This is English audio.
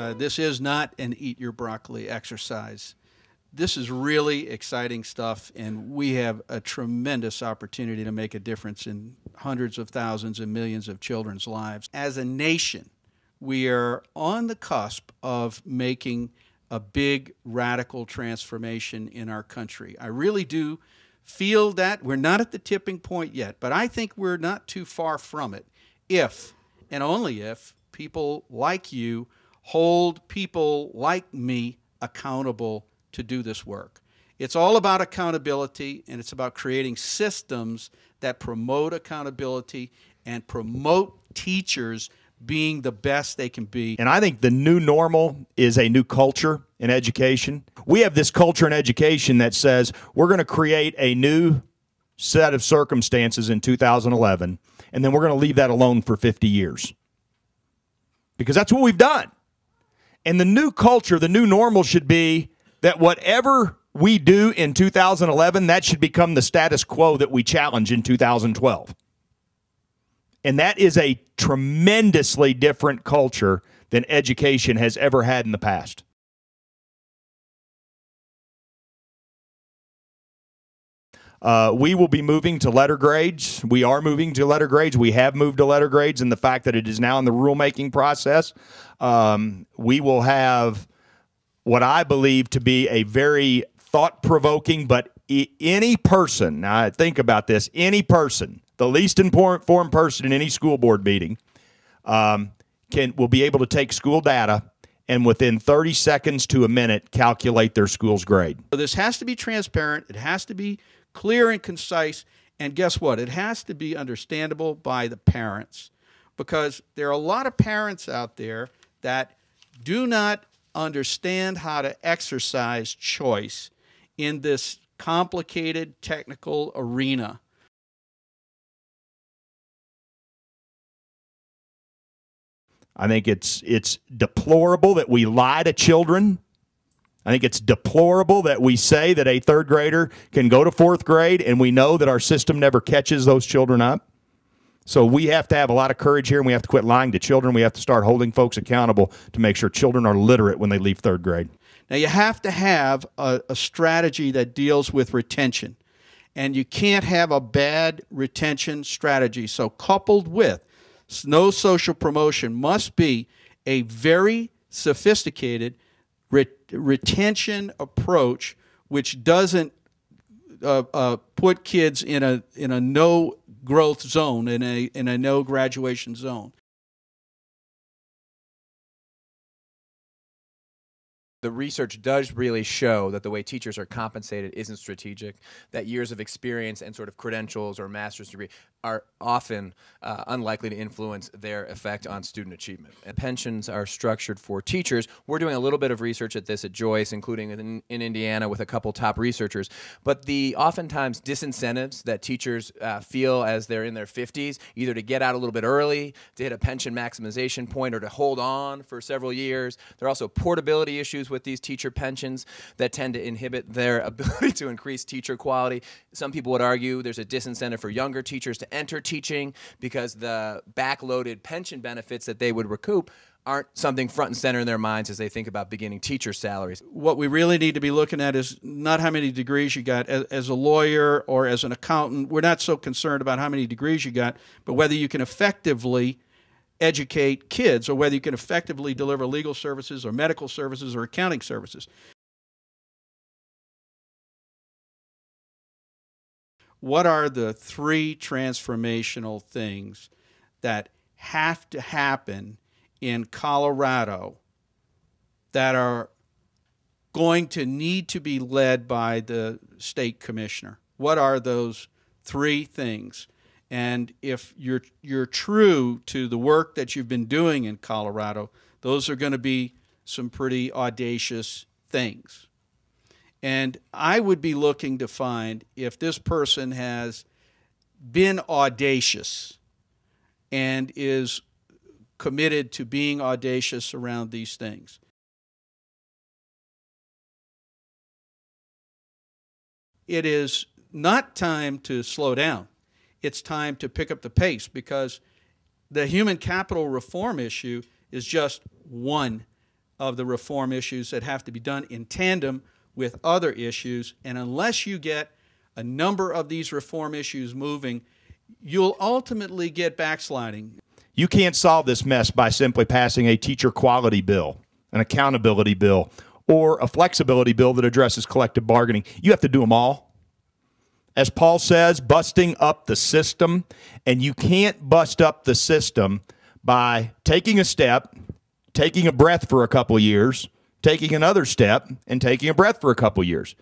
Uh, this is not an eat your broccoli exercise. This is really exciting stuff, and we have a tremendous opportunity to make a difference in hundreds of thousands and millions of children's lives. As a nation, we are on the cusp of making a big radical transformation in our country. I really do feel that we're not at the tipping point yet, but I think we're not too far from it if and only if people like you hold people like me accountable to do this work. It's all about accountability and it's about creating systems that promote accountability and promote teachers being the best they can be. And I think the new normal is a new culture in education. We have this culture in education that says we're going to create a new set of circumstances in 2011 and then we're going to leave that alone for 50 years. Because that's what we've done. And the new culture, the new normal should be that whatever we do in 2011, that should become the status quo that we challenge in 2012. And that is a tremendously different culture than education has ever had in the past. Uh, we will be moving to letter grades. We are moving to letter grades. We have moved to letter grades, and the fact that it is now in the rulemaking process, um, we will have what I believe to be a very thought provoking, but any person, now think about this, any person, the least informed person in any school board meeting, um, can will be able to take school data and within 30 seconds to a minute calculate their school's grade. So this has to be transparent. It has to be clear and concise. And guess what? It has to be understandable by the parents because there are a lot of parents out there that do not understand how to exercise choice in this complicated technical arena. I think it's it's deplorable that we lie to children. I think it's deplorable that we say that a third grader can go to fourth grade and we know that our system never catches those children up. So we have to have a lot of courage here and we have to quit lying to children. We have to start holding folks accountable to make sure children are literate when they leave third grade. Now, you have to have a, a strategy that deals with retention, and you can't have a bad retention strategy. So, coupled with no social promotion, must be a very sophisticated retention approach, which doesn't uh, uh, put kids in a in a no growth zone in a in a no graduation zone. The research does really show that the way teachers are compensated isn't strategic, that years of experience and sort of credentials or master's degree are often uh, unlikely to influence their effect on student achievement. And pensions are structured for teachers. We're doing a little bit of research at this at Joyce, including in, in Indiana with a couple top researchers. But the oftentimes disincentives that teachers uh, feel as they're in their 50s, either to get out a little bit early, to hit a pension maximization point, or to hold on for several years. There are also portability with these teacher pensions that tend to inhibit their ability to increase teacher quality. Some people would argue there's a disincentive for younger teachers to enter teaching because the backloaded pension benefits that they would recoup aren't something front and center in their minds as they think about beginning teacher salaries. What we really need to be looking at is not how many degrees you got. As, as, a lawyer or as an accountant, we're not so concerned about how many degrees you got, but whether you can effectively educate kids or whether you can effectively deliver legal services or medical services or accounting services. what are the three transformational things that have to happen in Colorado that are going to need to be led by the state commissioner? What are those three things? And if you're you're true to the work that you've been doing in Colorado, those are going to be some pretty audacious things. And I would be looking to find if this person has been audacious and is committed to being audacious around these things. It is not time to slow down. It's time to pick up the pace because the human capital reform issue is just one of the reform issues that have to be done in tandem with other issues. And unless you get a number of these reform issues moving, you'll ultimately get backsliding. You can't solve this mess by simply passing a teacher quality bill, an accountability bill, or a flexibility bill that addresses collective bargaining. You have to do them all. As Paul says, busting up the system, and you can't bust up the system by taking a step, taking a breath for a couple years, taking another step, and taking a breath for a couple years.